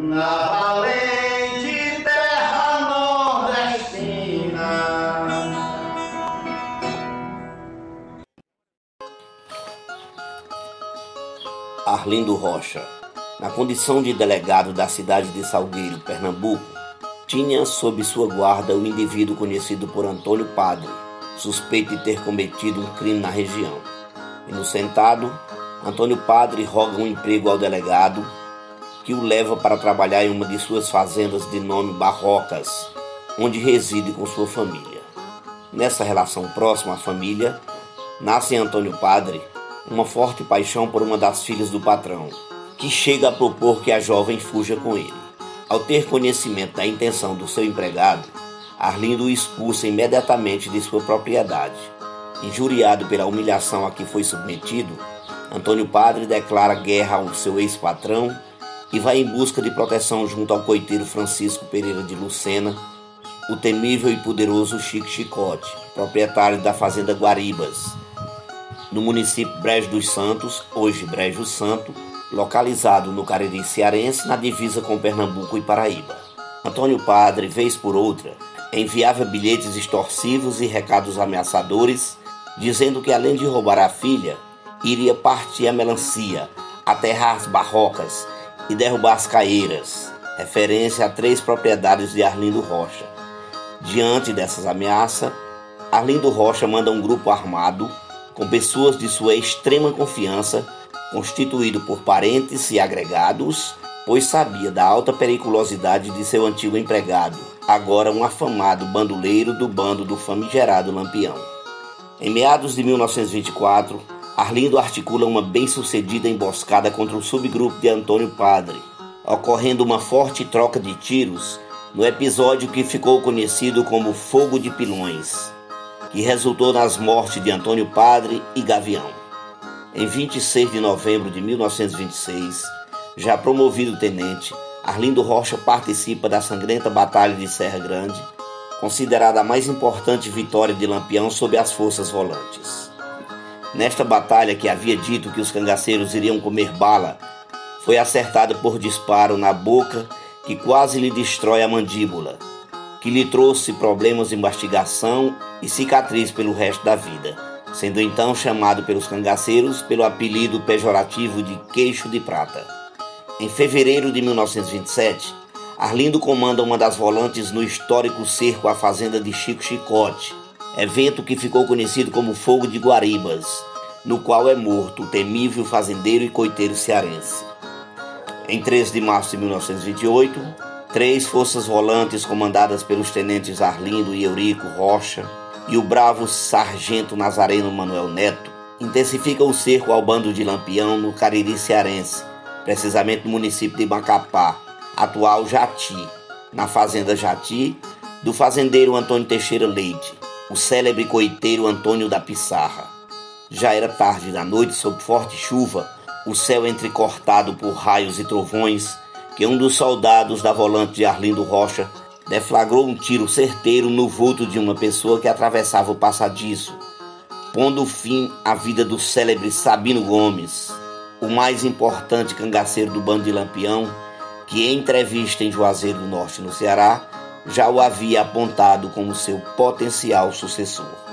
na valente terra nordestina. Arlindo Rocha, na condição de delegado da cidade de Salgueiro, Pernambuco, tinha sob sua guarda o indivíduo conhecido por Antônio Padre, suspeito de ter cometido um crime na região. Inocentado, Antônio Padre roga um emprego ao delegado, que o leva para trabalhar em uma de suas fazendas de nome Barrocas, onde reside com sua família. Nessa relação próxima à família, nasce em Antônio Padre uma forte paixão por uma das filhas do patrão, que chega a propor que a jovem fuja com ele. Ao ter conhecimento da intenção do seu empregado, Arlindo o expulsa imediatamente de sua propriedade. Injuriado pela humilhação a que foi submetido, Antônio Padre declara guerra ao seu ex-patrão e vai em busca de proteção junto ao coiteiro Francisco Pereira de Lucena, o temível e poderoso Chico Chicote, proprietário da fazenda Guaribas, no município Brejo dos Santos, hoje Brejo Santo, localizado no Cariri Cearense, na divisa com Pernambuco e Paraíba. Antônio Padre, vez por outra, enviava bilhetes extorsivos e recados ameaçadores, dizendo que além de roubar a filha, iria partir a melancia, aterrar as barrocas e derrubar as caeiras, referência a três propriedades de Arlindo Rocha. Diante dessas ameaças, Arlindo Rocha manda um grupo armado com pessoas de sua extrema confiança, constituído por parentes e agregados, pois sabia da alta periculosidade de seu antigo empregado, agora um afamado bandoleiro do bando do famigerado Lampião. Em meados de 1924, Arlindo articula uma bem-sucedida emboscada contra o subgrupo de Antônio Padre, ocorrendo uma forte troca de tiros no episódio que ficou conhecido como Fogo de Pilões, que resultou nas mortes de Antônio Padre e Gavião. Em 26 de novembro de 1926, já promovido tenente, Arlindo Rocha participa da sangrenta Batalha de Serra Grande, considerada a mais importante vitória de Lampião sob as forças volantes. Nesta batalha que havia dito que os cangaceiros iriam comer bala, foi acertado por disparo na boca que quase lhe destrói a mandíbula, que lhe trouxe problemas de mastigação e cicatriz pelo resto da vida, sendo então chamado pelos cangaceiros pelo apelido pejorativo de queixo de prata. Em fevereiro de 1927, Arlindo comanda uma das volantes no histórico cerco à fazenda de Chico Chicote, evento que ficou conhecido como Fogo de Guaribas, no qual é morto o temível fazendeiro e coiteiro cearense. Em 13 de março de 1928, três forças volantes comandadas pelos tenentes Arlindo e Eurico Rocha e o bravo sargento Nazareno Manuel Neto intensificam o cerco ao bando de Lampião no Cariri cearense, precisamente no município de Macapá, atual Jati, na fazenda Jati, do fazendeiro Antônio Teixeira Leite, o célebre coiteiro Antônio da Pissarra. Já era tarde da noite, sob forte chuva, o céu entrecortado por raios e trovões, que um dos soldados da volante de Arlindo Rocha deflagrou um tiro certeiro no vulto de uma pessoa que atravessava o passadiço, pondo fim à vida do célebre Sabino Gomes, o mais importante cangaceiro do bando de Lampião, que em entrevista em Juazeiro do Norte, no Ceará, já o havia apontado como seu potencial sucessor.